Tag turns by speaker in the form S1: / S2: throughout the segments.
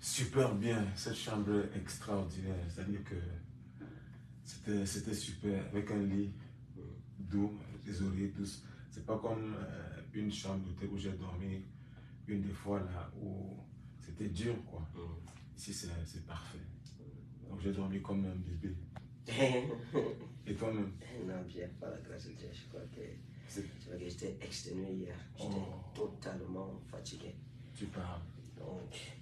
S1: super bien. Cette chambre extraordinaire. C'est-à-dire que c'était super. Avec un lit doux, des oreillers douces. C'est pas comme euh, une chambre d'hôtel où j'ai dormi une des fois là où c'était dur quoi. Ici c'est c'est parfait. Donc j'ai dormi comme un bébé. Et toi-même?
S2: Non, bien, par la grâce de Dieu, je crois que, vrai que j'étais exténué hier. J'étais
S1: Oh.
S2: totalement fatigué.
S1: Tu parles.
S2: Donc,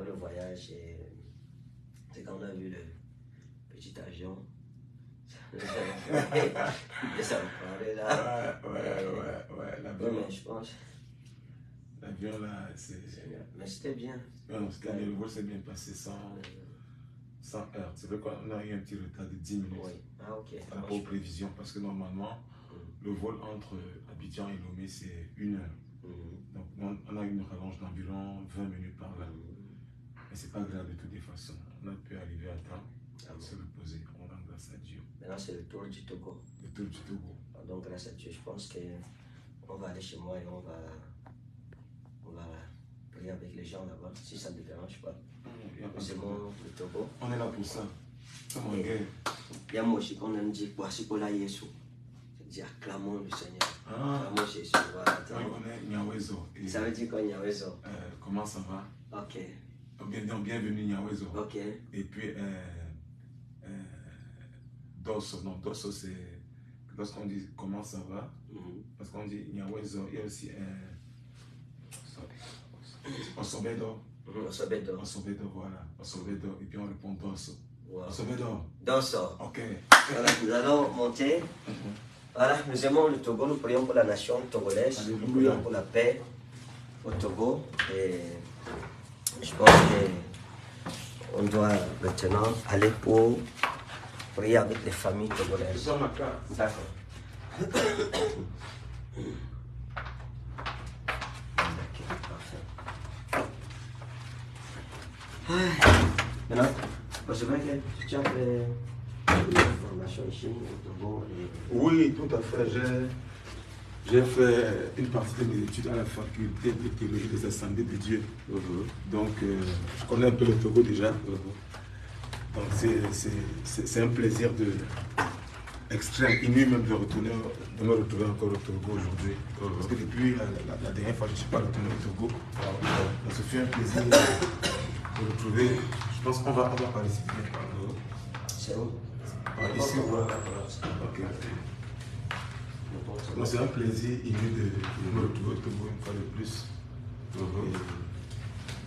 S2: le voyage, et c'est quand on a vu le petit avion. ça me parlait là.
S1: Ouais, ouais, ouais, ouais.
S2: Ouais,
S1: L'avion,
S2: mais je pense,
S1: l'avion là, c'est.
S2: mais c'était bien.
S1: Non, c'était bien. Le vol s'est bien passé sans, sans heurts. C'est vrai qu'on a eu un petit retard de 10 minutes
S2: Oui. Ah, ok.
S1: par rapport aux prévisions parce que normalement, le vol entre Abidjan et Lomé, c'est une heure.
S2: Mhm.
S1: Donc, on, a une rallonge d'environ 20 minutes par là. Mais c'est pas grave de toutes les façons. On a pu arriver à temps,
S2: Ah bon.
S1: se reposer. On rend grâce à Dieu.
S2: Maintenant, c'est le tour du Togo.
S1: Le tour du Togo.
S2: Donc, grâce à Dieu, je pense que on va aller chez moi et on va, on va prier avec les gens là-bas, si ça ne te dérange pas. C'est bon, le Togo.
S1: On est là pour ça. Gars.
S2: Il y a moi aussi qu'on aime dire, voici pour la Yesu. C'est-à-dire, acclamons le Seigneur.
S1: Ah,
S2: Acclamons Jésus. Voilà, Ça veut dire qu'on a raison.
S1: euh, comment ça va?
S2: Ok,
S1: donc, Bienvenue Nyawezo.
S2: ok.
S1: Et puis, euh, euh, Dosso. Non, Dosso, c'est lorsqu'on dit comment ça va.
S2: Mhm.
S1: Parce qu'on dit Nyawezo. Il y a aussi un. Osobedo.
S2: Mhm, Osobedo.
S1: Osobedo, voilà. Osobedo. Et puis on répond Dosso.
S2: Wow.
S1: Osobedo.
S2: Danso.
S1: Ok.
S2: Voilà, nous allons monter. Voilà, nous aimons le Togo, nous prions pour la nation togolaise, nous prions pour la paix au Togo. Et je pense qu'on doit maintenant aller pour prier avec les familles togolaises. D'accord. Ok, parfait. Maintenant, c'est vrai que tu as fait une formation ici au Togo.
S1: Oui, tout à fait. J'ai- fait une partie de mes études à la faculté de théologie des assemblées de Dieu. Donc, euh, je connais un peu le Togo déjà. Donc, c'est- un plaisir de extrême, inouï même de, retourner, de me retrouver encore au Togo aujourd'hui. Parce que depuis la, la- la dernière fois, je ne suis pas retourné au Togo. Donc, ce fut un plaisir de, retrouver. Je pense qu'on va, on va participer.
S2: C'est où?
S1: Ici, voilà. Ok. C'est un plaisir inouï de, de me retrouver une fois de plus.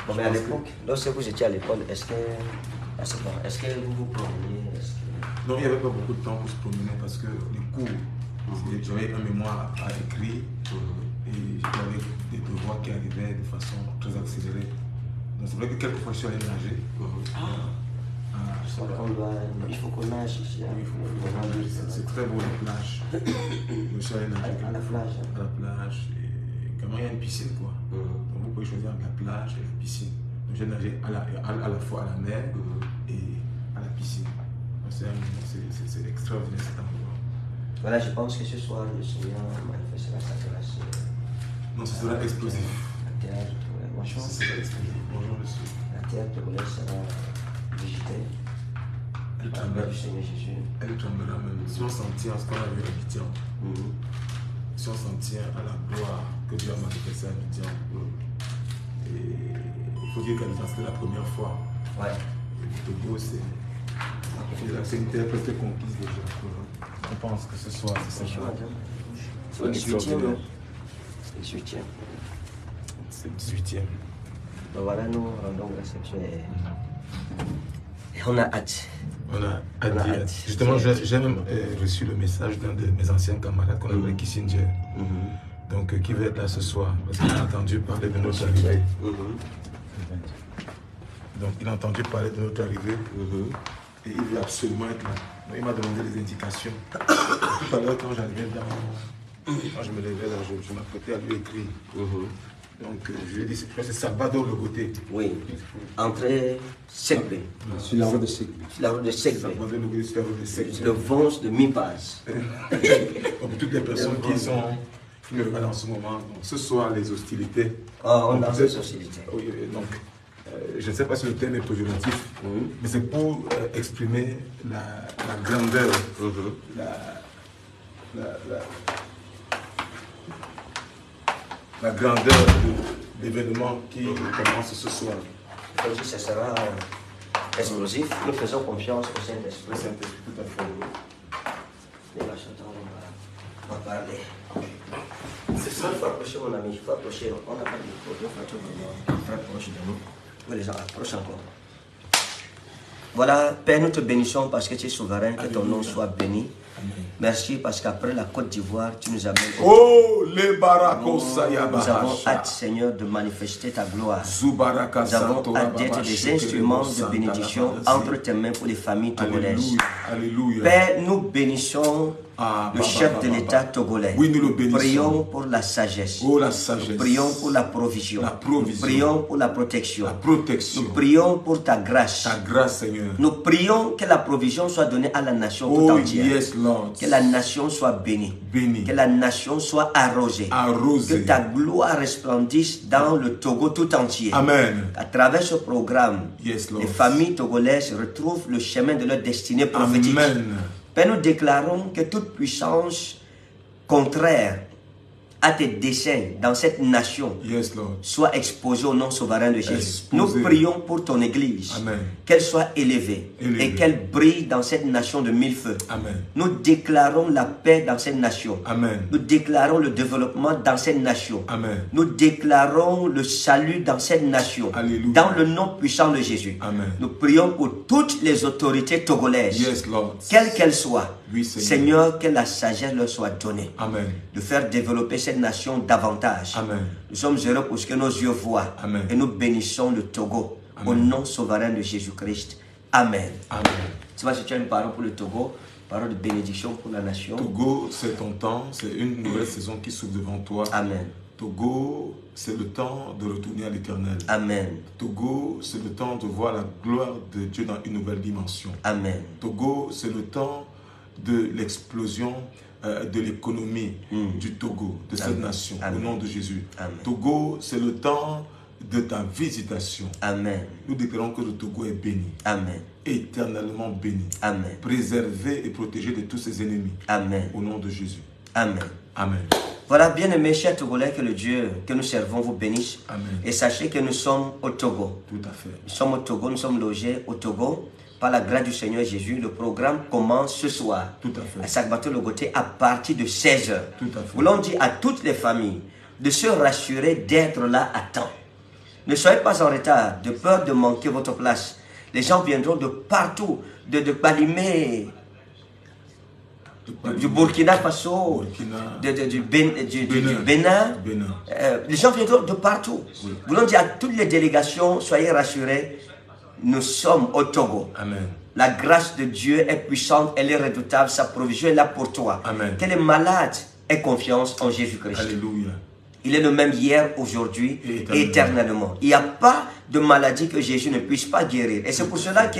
S2: Bon, mais à l'époque, lorsque vous étiez à l'école, est-ce que. Est-ce que vous vous promeniez que-
S1: Non, il n'y avait pas beaucoup de temps pour se promener parce que les cours, c'était- j'avais un mémoire à écrire et j'avais des devoirs qui arrivaient de façon très accélérée. Donc c'est vrai que quelquefois je suis allé nager.
S2: Il faut qu'on nage ici. hein.
S1: C'est- très beau la plage. Suis allé nager
S2: À- la plage, hein.
S1: À la plage. Et comment il y a une piscine quoi.
S2: Mhm.
S1: Donc vous pouvez choisir la plage et la piscine. Donc j'ai nagé à la, à, à la fois à la mer et à la piscine. C'est extraordinaire cet endroit.
S2: Voilà, je pense que ce soir, le Seigneur manifestera sa grâce.
S1: Non, ce sera explosif.
S2: La terre, bonjour.
S1: Bonjour monsieur.
S2: La terre togolaise sera
S1: Elle
S2: Jésus.
S1: elle tremblera même. Si on s'en tient à ce qu'on a vu à Abidjan,
S2: Mhm.
S1: si on s'en tient à la gloire que Dieu a manifestée à Abidjan, et il faut dire qu'Abidjan c'était la première fois.
S2: Ouais.
S1: Et le Togo, c'est c'est une terre presque conquise déjà. Je pense que ce soir, c'est ça. C'est
S2: C'est le 18e,
S1: extraordinaire.
S2: non C'est le 18e.
S1: C'est le 18e.
S2: Donc voilà, nous rendons grâce à Dieu on a hâte.
S1: On a
S2: On a
S1: hâte. Justement, j'ai même euh, reçu le message d'un de mes anciens camarades qu'on appelle
S2: Mhm.
S1: Kissinger.
S2: Mhm.
S1: Donc, euh, qui va être là ce soir Parce qu'il a entendu parler de notre arrivée.
S2: Mhm.
S1: Donc, il a entendu parler de notre arrivée et il veut absolument être là. Donc, il m'a demandé des indications. Tout à l'heure, quand j'arrivais dans. Quand je me levais là, je, je m'apprêtais à lui écrire. Donc, euh, je lui ai dit, je crois que c'est Salvador le côté.
S2: Oui. Entrée Segbe.
S3: Sur la route de Segbe.
S2: Sur la route de Segbe.
S1: Salvador le côté, c'est la rue de Sec.
S2: Le Vence de Mi-Base.
S1: Pour toutes les personnes qui sont. qui me regardent en ce moment. Donc, ce soir, les hostilités.
S2: Ah, on a
S1: êtes-
S2: société.
S1: Oui, oui, donc, euh, je ne sais pas si le terme est péjoratif,
S2: Mhm.
S1: mais c'est pour euh, exprimer la, la grandeur,
S2: Mhm.
S1: la, la, la, la grandeur de l'événement qui commence ce soir.
S2: Comme si ce sera euh, explosif, nous faisons confiance au Saint-Esprit.
S1: Le Saint-Esprit, tout à fait.
S2: Et là, on va parler. C'est ça, il faut approcher mon ami, il faut approcher. On n'a pas de micro, il faut vraiment très proche de nous. Oui, les gens approchent encore. Voilà, Père, nous te bénissons parce que tu es souverain, que ton nom soit béni. Merci parce qu'après la Côte d'Ivoire, tu nous amènes.
S1: Oh, les
S2: Nous
S1: barakosaya
S2: avons hâte, Seigneur, de manifester ta gloire. Nous avons hâte d'être des instruments de bénédiction entre tes mains pour les familles togolaises. Père, nous bénissons
S1: Ah,
S2: le
S1: bah,
S2: chef
S1: bah,
S2: de
S1: bah,
S2: l'État
S1: bah.
S2: togolais.
S1: Oui, nous le bénissons.
S2: Prions pour la sagesse.
S1: Oh, la sagesse.
S2: Prions pour la provision.
S1: La provision.
S2: Nous prions pour la protection.
S1: La protection.
S2: Nous prions pour ta grâce.
S1: Ta grâce, Seigneur.
S2: Nous prions que la provision soit donnée à la nation tout
S1: Oh,
S2: entière.
S1: yes, Lord.
S2: Que la nation soit bénie.
S1: Béni.
S2: Que la nation soit arrosée. Que
S1: Arrosé.
S2: ta gloire resplendisse dans le Togo tout entier.
S1: Amen.
S2: À travers ce programme,
S1: Yes, Lord.
S2: les familles togolaises retrouvent le chemin de leur destinée prophétique.
S1: Amen.
S2: Père, nous déclarons que toute puissance contraire à tes desseins dans cette nation
S1: Yes, Lord.
S2: soit exposée au nom souverain de Jésus. Nous prions pour ton Église, qu'elle soit élevée, et qu'elle brille dans cette nation de mille feux.
S1: Amen.
S2: Nous déclarons la paix dans cette nation.
S1: Amen.
S2: Nous déclarons le développement dans cette nation.
S1: Amen.
S2: Nous déclarons le salut dans cette nation.
S1: Alléluia.
S2: Dans le nom puissant de Jésus.
S1: Amen.
S2: Nous prions pour toutes les autorités togolaises.
S1: Yes, Lord.
S2: Quelles qu'elles soient.
S1: Oui, Seigneur.
S2: Seigneur, que la sagesse leur soit donnée.
S1: Amen.
S2: De faire développer cette nation davantage.
S1: Amen.
S2: Nous sommes heureux pour ce que nos yeux voient.
S1: Amen.
S2: Et nous bénissons le Togo. Au nom souverain de Jésus-Christ. Amen.
S1: Amen.
S2: Tu vois, si tu as une parole pour le Togo, parole de bénédiction pour la nation.
S1: Togo, c'est ton temps. C'est une nouvelle saison qui s'ouvre devant toi.
S2: Amen.
S1: Togo, c'est le temps de retourner à l'éternel.
S2: Amen.
S1: Togo, c'est le temps de voir la gloire de Dieu dans une nouvelle dimension.
S2: Amen.
S1: Togo, c'est le temps de l'explosion euh, de l'économie
S2: Mm.
S1: du Togo, de cette nation,
S2: Amen.
S1: au nom de Jésus.
S2: Amen.
S1: Togo, c'est le temps de ta visitation.
S2: Amen.
S1: Nous déclarons que le Togo est béni,
S2: Amen.
S1: éternellement béni,
S2: Amen.
S1: préservé et protégé de tous ses ennemis,
S2: Amen.
S1: au nom de Jésus.
S2: Amen.
S1: Amen.
S2: Voilà, bien aimés chers Togolais, que le Dieu que nous servons vous bénisse.
S1: Amen.
S2: Et sachez que nous sommes au Togo.
S1: Tout à fait.
S2: Nous sommes au Togo, nous sommes logés au Togo. Par la grâce du Seigneur Jésus, le programme commence ce soir.
S1: Tout à fait.
S2: À Sakbato Logoté à partir de 16h.
S1: Tout à fait.
S2: Nous voulons dire à toutes les familles de se rassurer d'être là à temps. Ne soyez pas en retard, de peur de manquer votre place. Les gens viendront de partout, de, de Balimé, du Burkina Faso,
S1: Burkina.
S2: de- de- du, Ben- du-
S1: Bénin.
S2: Euh, les gens viendront de partout. Nous voulons dire à toutes les délégations, soyez rassurés, nous sommes au Togo.
S1: Amen.
S2: La grâce de Dieu est puissante, elle est redoutable, sa provision est là pour toi.
S1: Amen.
S2: Que les malades aient confiance en Jésus-Christ.
S1: Alléluia.
S2: Il est le même hier, aujourd'hui
S1: Et
S2: et
S1: éternellement.
S2: éternellement. Il n'y a pas de maladie que Jésus ne puisse pas guérir. Et c'est pour cela que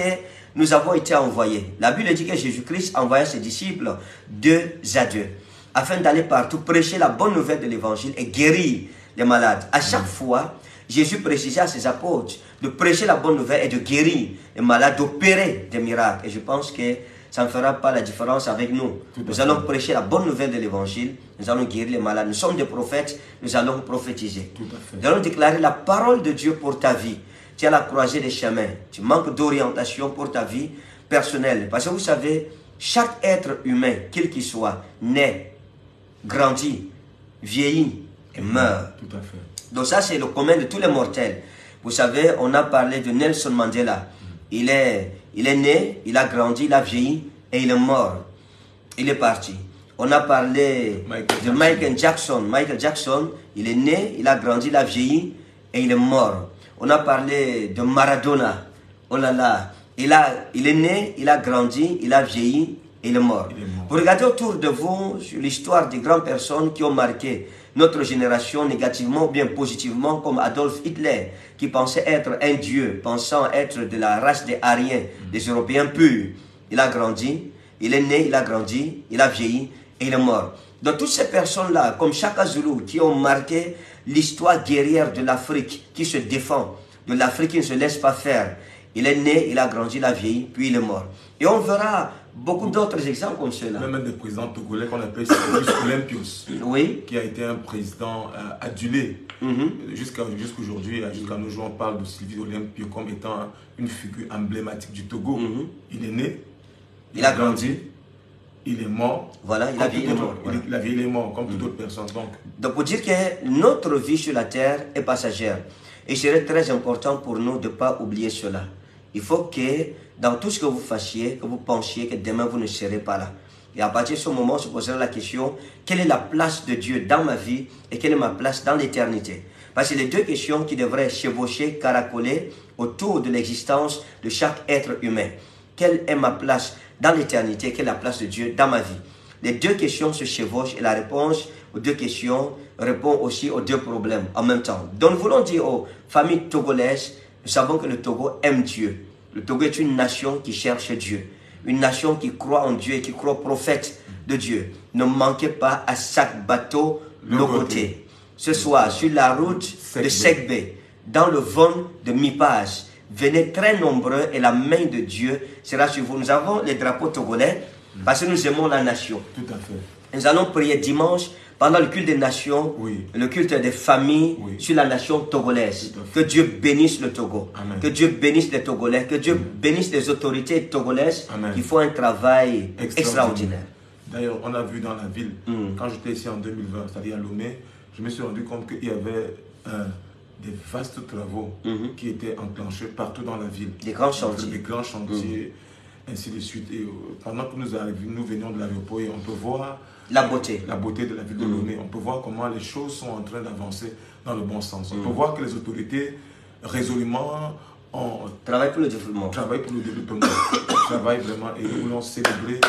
S2: nous avons été envoyés. La Bible dit que Jésus-Christ envoya ses disciples deux à deux afin d'aller partout prêcher la bonne nouvelle de l'évangile et guérir les malades. À chaque fois, Jésus précisait à ses apôtres de prêcher la bonne nouvelle et de guérir les malades, d'opérer des miracles. Et je pense que ça ne fera pas la différence avec nous. Nous allons prêcher la bonne nouvelle de l'évangile, nous allons guérir les malades. Nous sommes des prophètes, nous allons prophétiser. Nous allons déclarer la parole de Dieu pour ta vie. Tu es à la croisée des chemins. Tu manques d'orientation pour ta vie personnelle. Parce que vous savez, chaque être humain, quel qu'il soit, naît, grandit, vieillit et meurt.
S1: Tout à fait.
S2: Donc ça, c'est le commun de tous les mortels. Vous savez, on a parlé de Nelson Mandela. Il est, il est né, il a grandi, il a vieilli et il est mort. Il est parti. On a parlé
S1: Michael
S2: de. Michael Jackson. Michael Jackson, il est né, il a grandi, il a vieilli et il est mort. On a parlé de Maradona. Oh là là. Il, a, il est né, il a grandi, il a vieilli et il est mort.
S1: Il est mort.
S2: Vous regardez autour de vous sur l'histoire des grandes personnes qui ont marqué notre génération négativement ou bien positivement, comme Adolf Hitler, qui pensait être un dieu, pensant être de la race des Aryens, des Européens purs. Il a grandi, il est né, il a grandi, il a vieilli et il est mort. Donc toutes ces personnes-là, comme Chaka Zulu, qui ont marqué l'histoire guerrière de l'Afrique, qui se défend de l'Afrique qui ne se laisse pas faire. Il est né, il a grandi, il a vieilli, puis il est mort. Et on verra beaucoup d'autres exemples comme cela.
S1: Même des présidents togolais qu'on appelle Olympios,
S2: Oui.
S1: qui a été un président euh, adulé.
S2: Mhm.
S1: Jusqu'à jusqu'aujourd'hui, euh, jusqu'à nos jours, on parle de Sylvie Olympio comme étant une figure emblématique du Togo.
S2: Mhm.
S1: Il est né,
S2: Il a grandi.
S1: il est mort.
S2: Voilà, il a vieilli, il est
S1: autre-
S2: mort, voilà.
S1: il a vieilli, il est mort, comme toute autre personne. Donc,
S2: Donc pour dire que notre vie sur la terre est passagère. Et il serait très important pour nous de ne pas oublier cela. Il faut que dans tout ce que vous fassiez, que vous pensiez que demain vous ne serez pas là. Et à partir de ce moment, on se posera la question, quelle est la place de Dieu dans ma vie et quelle est ma place dans l'éternité? Parce que les deux questions qui devraient chevaucher, caracoler autour de l'existence de chaque être humain. Quelle est ma place dans l'éternité? Quelle est la place de Dieu dans ma vie? Les deux questions se chevauchent et la réponse aux deux questions répond aussi aux deux problèmes en même temps. Donc nous voulons dire aux familles togolaises, nous savons que le Togo aime Dieu. Le Togo est une nation qui cherche Dieu. Une nation qui croit en Dieu et qui croit au prophète de Dieu. Ne manquez pas à chaque bateau logoté. Ce soir, sur la route de.
S1: Sekbe,
S2: dans le vent de Mipage, venez très nombreux et la main de Dieu sera sur vous. Nous avons les drapeaux togolais parce que nous aimons la nation.
S1: tout à fait.
S2: Nous allons prier dimanche pendant le culte des nations,
S1: Oui.
S2: le culte des familles
S1: Oui.
S2: sur la nation togolaise. Que Dieu bénisse le Togo.
S1: Amen.
S2: Que Dieu bénisse les Togolais. Que Dieu bénisse les autorités togolaises
S1: Amen.
S2: qui font un travail
S1: Extraordinaire.
S2: extraordinaire.
S1: D'ailleurs, on a vu dans la ville,
S2: Mm.
S1: quand j'étais ici en 2020, c'est-à-dire à Lomé, je me suis rendu compte qu'il y avait euh, des vastes travaux
S2: Mhm.
S1: qui étaient enclenchés partout dans la ville.
S2: Des grands
S1: Des
S2: chantiers.
S1: grands chantiers, ainsi de suite. Et euh, pendant que nous, arrivions, nous venions de l'aéroport, et on peut voir
S2: La beauté.
S1: la beauté de la ville de
S2: Mhm.
S1: Lomé. On peut voir comment les choses sont en train d'avancer dans le bon sens. On peut voir que les autorités, résolument, ont
S2: Travail pour le développement.
S1: travaillé pour le développement. travaillent vraiment et nous voulons célébrer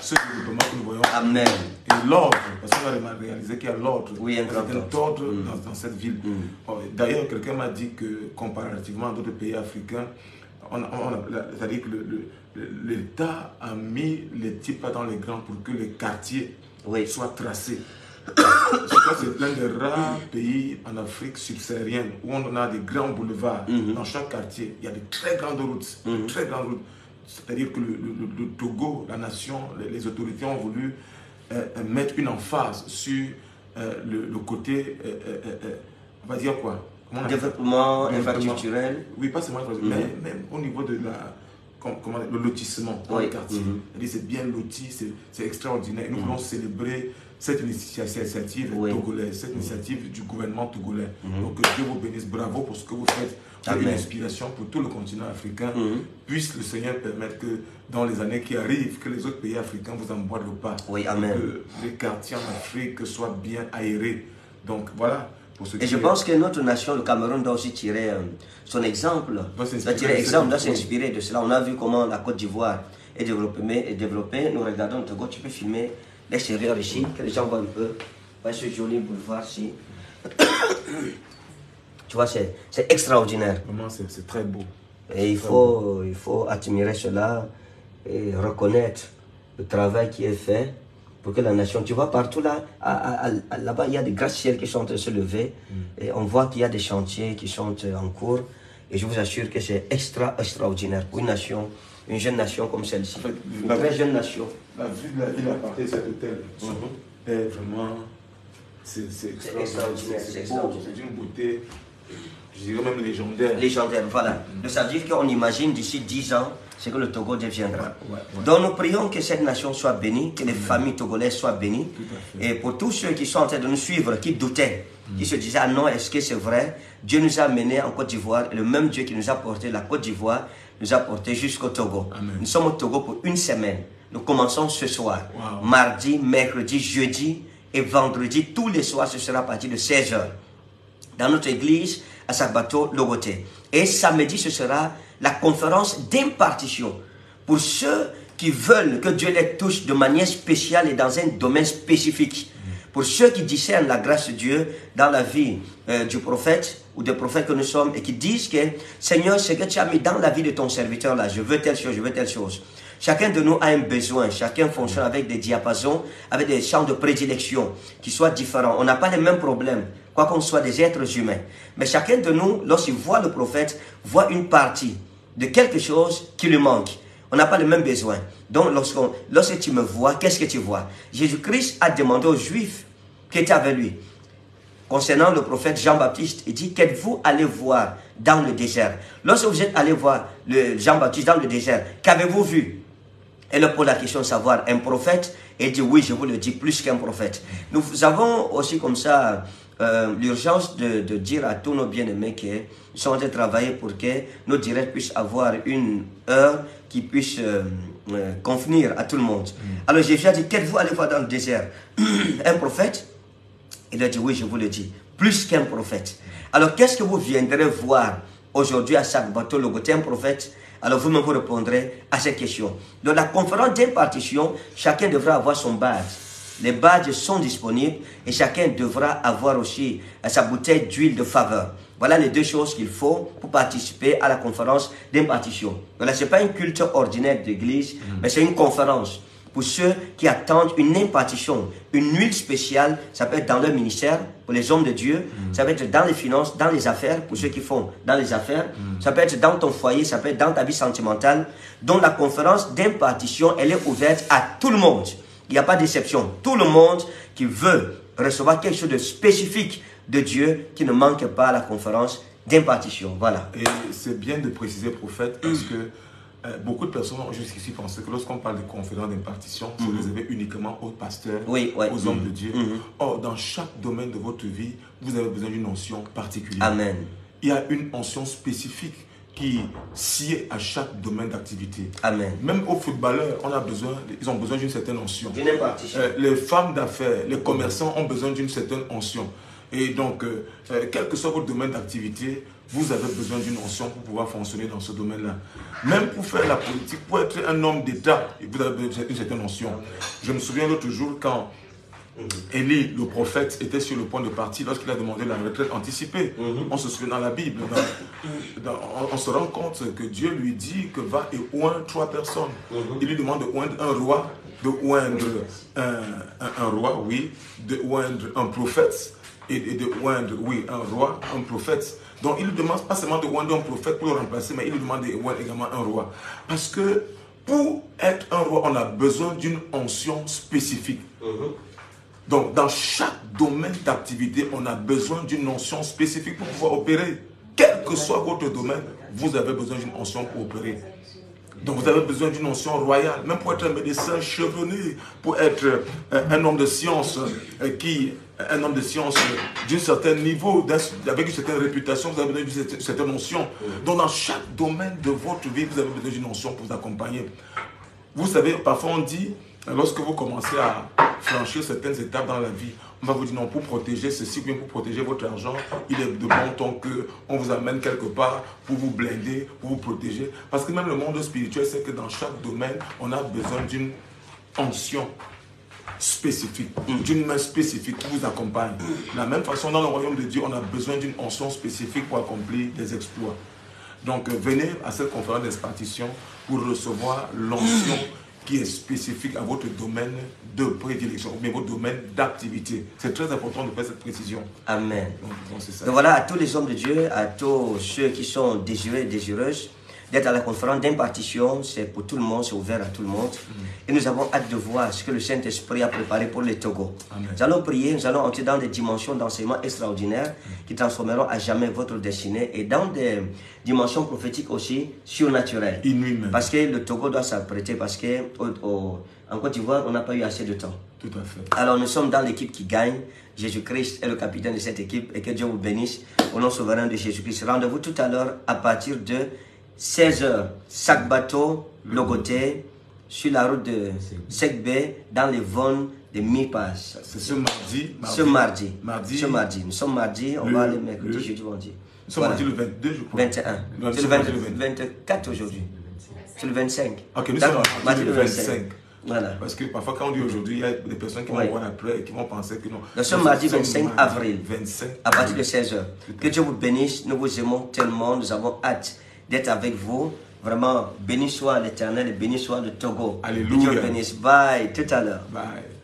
S1: ce développement que nous voyons.
S2: Amen.
S1: Et l'ordre, parce qu'on a réalisé qu'il y a l'ordre,
S2: Oui, un
S1: il y a
S2: grand
S1: un
S2: ordre.
S1: ordre
S2: Mm.
S1: dans, dans cette ville.
S2: Mm.
S1: Oh, D'ailleurs, quelqu'un m'a dit que comparativement à d'autres pays africains, on on c'est-à-dire que l'État a mis les types dans les grands pour que les quartiers
S2: Oui.
S1: soient tracés. C'est l'un des rares pays en Afrique subsaharienne où on a des grands boulevards.
S2: Mhm.
S1: Dans chaque quartier, il y a de très grandes routes.
S2: Mhm.
S1: très grandes routes. C'est-à-dire que le, le- le- le Togo, la nation, les, les autorités ont voulu euh, euh, mettre une emphase sur euh, le, le côté, euh, on va dire quoi?
S2: Développement infrastructurel.
S1: Oui, pas seulement,
S2: Mhm.
S1: mais même au niveau de la, com- comment, le lotissement dans
S2: Oui.
S1: les quartiers.
S2: Mhm.
S1: C'est-à-dire, C'est bien loti, c'est- c'est extraordinaire. Nous voulons célébrer cette initia- initiative
S2: Oui.
S1: togolaise, cette initiative du gouvernement togolais. Donc que Dieu vous bénisse, bravo pour ce que vous faites. Êtes une inspiration pour tout le continent africain. Puisse le Seigneur permettre que dans les années qui arrivent, que les autres pays africains vous emboîtent le pas.
S2: Oui, amen.
S1: Que les quartiers en Afrique soient bien aérés. Donc voilà.
S2: Et je pense que notre nation, le Cameroun, doit aussi tirer euh, son exemple.
S1: Doit
S2: tirer exemple, doit s'inspirer de cela. On a vu comment la Côte d'Ivoire est développée, est développée. Nous regardons Togo, tu peux filmer l'extérieur ici, que les gens voient un peu. Voyez ce joli boulevard-ci. tu vois, c'est extraordinaire.
S1: Vraiment, c'est c'est très beau.
S2: Et il faut, il faut admirer cela et reconnaître le travail qui est fait pour que la nation, tu vois, partout là, là-bas, il y a des gratte-ciels qui sont en train de se lever et on voit qu'il y a des chantiers qui sont euh, en cours et je vous assure que c'est extra, extraordinaire pour une nation, une jeune nation comme celle-ci.
S1: fait,
S2: Une vraie jeune nation.
S1: La vue de la ville à partir de cet hôtel est vraiment. C'est c'est
S2: extraordinaire, c'est
S1: beau,
S2: extraordinaire.
S1: c'est d'une beauté, je dirais même légendaire.
S2: Légendaire, voilà. Donc ça veut dire qu'on imagine d'ici 10 ans ce que le Togo deviendra.
S1: Ouais, ouais, ouais.
S2: Donc nous prions que cette nation soit bénie, que les familles togolaises soient bénies. Et pour tous ceux qui sont en train de nous suivre, qui doutaient, qui se disaient, ah non, est-ce que c'est vrai? Dieu nous a amenés en Côte d'Ivoire, et le même Dieu qui nous a porté la Côte d'Ivoire, nous a porté jusqu'au Togo.
S1: Amen.
S2: Nous sommes au Togo pour une semaine. Nous commençons ce soir.
S1: Wow.
S2: Mardi, mercredi, jeudi et vendredi, tous les soirs, ce sera à partir de 16h dans notre église à Sabato Logoté. Et samedi, ce sera la conférence d'impartition pour ceux qui veulent que Dieu les touche de manière spéciale et dans un domaine spécifique. Pour ceux qui discernent la grâce de Dieu dans la vie euh, du prophète ou des prophètes que nous sommes et qui disent que Seigneur, ce que tu as mis dans la vie de ton serviteur là, je veux telle chose, je veux telle chose. Chacun de nous a un besoin, chacun fonctionne avec des diapasons, avec des champs de prédilection qui soient différents. On n'a pas les mêmes problèmes. quoi qu'on soit des êtres humains. Mais chacun de nous, lorsqu'il voit le prophète, voit une partie de quelque chose qui lui manque. On n'a pas le même besoin. Donc, lorsque tu me vois, qu'est-ce que tu vois? Jésus-Christ a demandé aux Juifs qui étaient avec lui, concernant le prophète Jean-Baptiste, il dit qu'êtes-vous allé voir dans le désert? Lorsque vous êtes allé voir Jean-Baptiste dans le désert, qu'avez-vous vu? Et le pose la question de savoir, un prophète? Et dit oui, je vous le dis, plus qu'un prophète. Nous avons aussi comme ça euh, l'urgence de, de dire à tous nos bien-aimés que nous sommes en train de travailler pour que nos directs puissent avoir une heure qui puisse euh, euh, convenir à tout le monde. Alors Jésus a dit, qu'êtes-vous allé voir dans le désert? Un prophète? Il a dit, oui, je vous le dis, plus qu'un prophète. Alors, qu'est-ce que vous viendrez voir aujourd'hui à chaque bateau, le côté un prophète? Alors, vous-même vous répondrez à cette question. Dans la conférence d'impartition, chacun devra avoir son badge. Les badges sont disponibles et chacun devra avoir aussi euh, sa bouteille d'huile de faveur. Voilà les deux choses qu'il faut pour participer à la conférence d'impartition. Voilà, ce n'est pas une culte ordinaire d'église, mais c'est une conférence pour ceux qui attendent une impartition, une huile spéciale, ça peut être dans leur ministère, pour les hommes de Dieu, ça peut être dans les finances, dans les affaires, pour ceux qui font dans les affaires, ça peut être dans ton foyer, ça peut être dans ta vie sentimentale. Donc la conférence d'impartition, elle est ouverte à tout le monde. Il n'y a pas d'exception. Tout le monde qui veut recevoir quelque chose de spécifique de Dieu, qui ne manque pas à la conférence d'impartition. Voilà.
S1: Et c'est bien de préciser, prophète, parce que euh, beaucoup de personnes ont jusqu'ici pensé que lorsqu'on parle de conférence d'impartition, c'est réservé uniquement aux pasteurs,
S2: Oui, ouais.
S1: aux hommes de Dieu.
S2: Mhm.
S1: Or, dans chaque domaine de votre vie, vous avez besoin d'une onction particulière.
S2: Amen.
S1: Il y a une onction spécifique qui sied à chaque domaine d'activité.
S2: Amen.
S1: Même aux footballeurs, on a besoin, ils ont besoin d'une certaine onction. Euh, les femmes d'affaires, les commerçants ont besoin d'une certaine onction. Et donc, euh, euh, quel que soit votre domaine d'activité, vous avez besoin d'une onction pour pouvoir fonctionner dans ce domaine-là. Même pour faire la politique, pour être un homme d'État, vous avez besoin d'une certaine onction. Je me souviens l'autre jour quand Élie, le prophète, était sur le point de partir lorsqu'il a demandé la retraite anticipée. On se souvient dans la Bible. dans- dans- on, on se rend compte que Dieu lui dit que va et oint trois personnes. Il lui demande de oindre un roi, de oindre un, un- un roi, oui, de oindre un prophète et, de oindre, oui, un roi, un prophète. Donc il lui demande pas seulement de oindre un prophète pour le remplacer, mais il lui demande de oindre également un roi. Parce que pour être un roi, on a besoin d'une onction spécifique. Donc, dans chaque domaine d'activité, on a besoin d'une notion spécifique pour pouvoir opérer. Quel que soit votre domaine, vous avez besoin d'une onction pour opérer. Donc, vous avez besoin d'une onction royale, même pour être un médecin chevronné, pour être euh, un homme de science euh, qui, un homme de science d'un certain niveau, avec une certaine réputation, vous avez besoin d'une certaine- onction. Donc, dans chaque domaine de votre vie, vous avez besoin d'une onction pour vous accompagner. Vous savez, parfois on dit, lorsque vous commencez à franchir certaines étapes dans la vie, on va vous dire non, pour protéger ceci, bien pour protéger votre argent, il est de bon ton que on vous amène quelque part pour vous blinder, pour vous protéger. Parce que même le monde spirituel sait que dans chaque domaine, on a besoin d'une onction spécifique, d'une main spécifique qui vous accompagne. De la même façon, dans le royaume de Dieu, on a besoin d'une onction spécifique pour accomplir des exploits. Donc, euh, venez à cette conférence d'expartition pour recevoir l'onction qui est spécifique à votre domaine de prédilection, ou bien votre domaine d'activité. C'est très important de faire cette précision.
S2: Amen.
S1: Donc, ça.
S2: Donc voilà, à tous les hommes de Dieu, à tous ceux qui sont désirés et désireuses d'être à la conférence d'impartition, c'est pour tout le monde, c'est ouvert à tout le monde. Et nous avons hâte de voir ce que le Saint-Esprit a préparé pour le Togo.
S1: Amen.
S2: Nous allons prier, nous allons entrer dans des dimensions d'enseignement extraordinaires qui transformeront à jamais votre destinée et dans des dimensions prophétiques aussi surnaturelles. Parce que le Togo doit s'apprêter, parce que en Côte d'Ivoire, on n'a pas eu assez de temps.
S1: Tout à fait.
S2: Alors nous sommes dans l'équipe qui gagne. Jésus-Christ est le capitaine de cette équipe et que Dieu vous bénisse au nom souverain de Jésus-Christ. Rendez-vous tout à l'heure à partir de 16h. Sac bateau, Logoté, sur la route de Sekbe, dans les ventes de Mi-Pass.
S1: C'est ce mardi.
S2: Ce mardi.
S1: Mardi.
S2: Ce mardi. Nous sommes mardi, on
S1: Le-
S2: va aller mercredi,
S1: le-
S2: jeudi, vendredi.
S1: Nous sommes
S2: Voilà.
S1: mardi le 22, je crois.
S2: 21.
S1: Non,
S2: C'est le
S1: nous sommes
S2: 20
S1: mardi le 20.
S2: 24 aujourd'hui. C'est le 25.
S1: Ok, nous sommes mardi le 25.
S2: Voilà.
S1: Parce que parfois, quand on dit aujourd'hui, il y a des personnes qui vont
S2: Oui.
S1: voir après et qui vont penser que non.
S2: Nous sommes mardi 25
S1: mardi
S2: avril.
S1: 25
S2: à partir de 16h. Que Dieu vous bénisse. Nous vous aimons tellement. Nous avons hâte d'être avec vous. Vraiment, béni soit l'Éternel et béni soit le Togo.
S1: Alléluia.
S2: Que Dieu bénisse. Bye. Tout à l'heure.
S1: Bye.